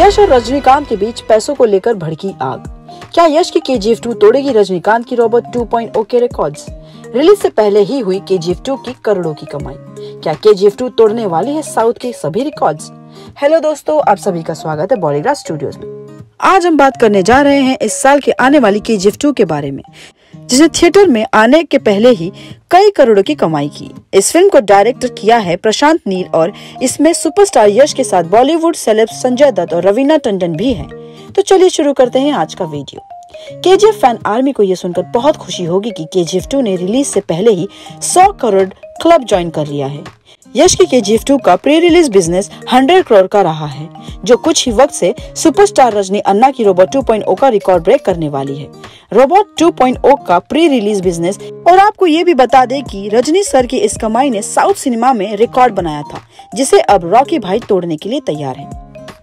यश और रजनीकांत के बीच पैसों को लेकर भड़की आग। क्या यश की के जी टू तोड़ेगी रजनीकांत की रोबोट 2.0 के रिकॉर्ड्स रिलीज़ से पहले ही हुई के जी टू की करोड़ों की कमाई। क्या के जी टू तोड़ने वाली है साउथ के सभी रिकॉर्ड्स हेलो दोस्तों, आप सभी का स्वागत है बॉलीग्राफ स्टूडियोज में। आज हम बात करने जा रहे हैं इस साल के आने वाली के जी टू के बारे में। जिसने थिएटर में आने के पहले ही कई करोड़ों की कमाई की। इस फ़िल्म को डायरेक्टर किया है प्रशांत नील और इसमें सुपरस्टार यश के साथ बॉलीवुड सेलेब संजय दत्त और रवीना टंडन भी हैं। तो चलिए शुरू करते हैं आज का वीडियो। के फ़ैन आर्मी को यह सुनकर बहुत खुशी होगी कि के टू ने रिलीज़ से पहले ही 100 करोड़ क्लब ज्वाइन कर लिया है। यश की के जी टू का प्री रिलीज़ बिज़नेस 100 करोड़ का रहा है, जो कुछ ही वक्त से सुपरस्टार रजनी अन्ना की रोबोट 2.0 का रिकॉर्ड ब्रेक करने वाली है। रोबोट 2.0 का प्री रिलीज़ बिज़नेस और आपको ये भी बता दें कि रजनी सर की इस कमाई ने साउथ सिनेमा में रिकॉर्ड बनाया था, जिसे अब रॉकी भाई तोड़ने के लिए तैयार है।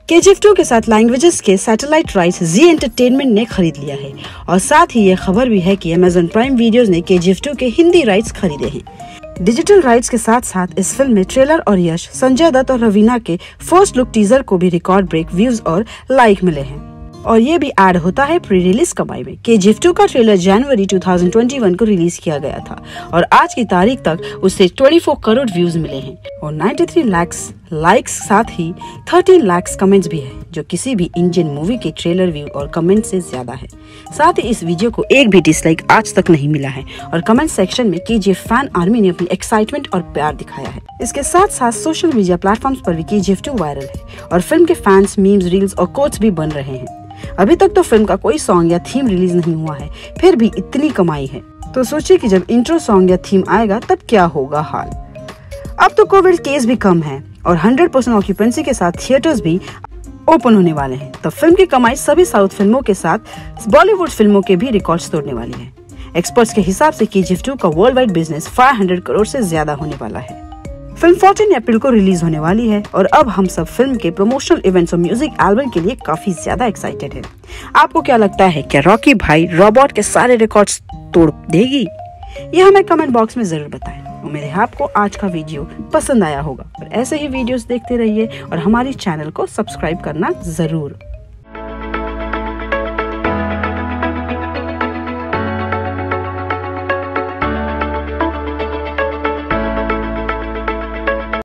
के जी के साथ लैंग्वेजेस के सैटेलाइट राइट्स जी एंटरटेनमेंट ने खरीद लिया है, और साथ ही ये खबर भी है कि अमेजोन प्राइम वीडियोस ने के जी के हिंदी राइट्स खरीदे हैं। डिजिटल राइट्स के साथ साथ इस फ़िल्म में ट्रेलर और यश, संजय दत्त और रवीना के फ़र्स्ट लुक टीजर को भी रिकॉर्ड ब्रेक व्यूज़ और लाइक मिले हैं। और ये भी ऐड होता है प्री रिलीज़ कमाई में, के जी टू का ट्रेलर जनवरी 2021 को रिलीज़ किया गया था, और आज की तारीख तक उसे 24 करोड़ व्यूज़ मिले हैं, और 93 लाख लाइक्स साथ ही 13 लाख कमेंट्स भी है, जो किसी भी इंडियन मूवी के ट्रेलर व्यू और कमेंट से ज़्यादा है। साथ ही इस वीडियो को एक भी डिसलाइक आज तक नहीं मिला है, और कमेंट सेक्शन में के फ़ैन आर्मी ने अपनी एक्साइटमेंट और प्यार दिखाया है। इसके साथ साथ सोशल मीडिया प्लेटफॉर्म पर भी के टू वायरल है और फ़िल्म के फैंस मीम्स रील्स और कोट्स भी बन रहे हैं। अभी तक तो फ़िल्म का कोई सॉन्ग या थीम रिलीज़ नहीं हुआ है, फिर भी इतनी कमाई है। तो सोचिए कि जब इंट्रो सॉन्ग या थीम आएगा, तब क्या होगा हाल? अब तो कोविड केस भी कम है और 100 परसेंट ऑक्यूपेंसी के साथ थिएटर्स भी ओपन होने वाले हैं। तो फ़िल्म की कमाई सभी साउथ फ़िल्मों के साथ बॉलीवुड फ़िल्मों के भी रिकॉर्ड्स तोड़ने वाली है। एक्सपर्ट्स के हिसाब से की टू का वर्ल्ड वाइड बिज़नेस 500 करोड़ से ज़्यादा होने वाला है। फ़िल्म 14 अप्रैल को रिलीज़ होने वाली है और अब हम सब फ़िल्म के प्रमोशनल इवेंट्स और म्यूज़िक एल्बम के लिए काफ़ी ज़्यादा एक्साइटेड है। आपको क्या लगता है, क्या रॉकी भाई रोबोट के सारे रिकॉर्ड्स तोड़ देगी? ये हमें कमेंट बॉक्स में ज़रूर बताएँ। उम्मीद है आपको आज का वीडियो पसंद आया होगा। और ऐसे ही वीडियोस देखते रहिए और हमारी चैनल को सब्सक्राइब करना ज़रूर।